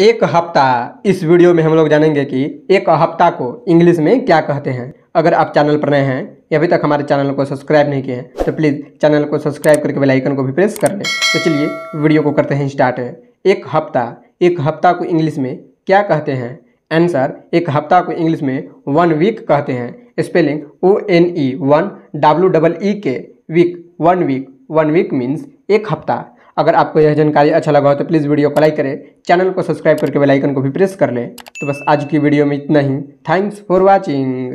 एक हफ़्ता, इस वीडियो में हम लोग जानेंगे कि एक हफ़्ता को इंग्लिश में क्या कहते हैं। अगर आप चैनल पर नए हैं, या अभी तक हमारे चैनल को सब्सक्राइब नहीं किए हैं तो प्लीज़ चैनल को सब्सक्राइब करके बेल आइकन को भी प्रेस कर लें। तो चलिए, वीडियो को करते हैं स्टार्ट। है एक हफ़्ता एक हफ़्ता को इंग्लिश में क्या कहते हैं? आंसर, एक हफ़्ता को इंग्लिश में वन वीक कहते हैं। Spelling O N E one W double E K week, one week one week means एक हफ़्ता। अगर आपको यह जानकारी अच्छा लगा हो तो प्लीज़ वीडियो को लाइक करें चैनल को सब्सक्राइब करके बेल आइकन को भी प्रेस कर लें। तो बस आज की वीडियो में इतना ही। Thanks for watching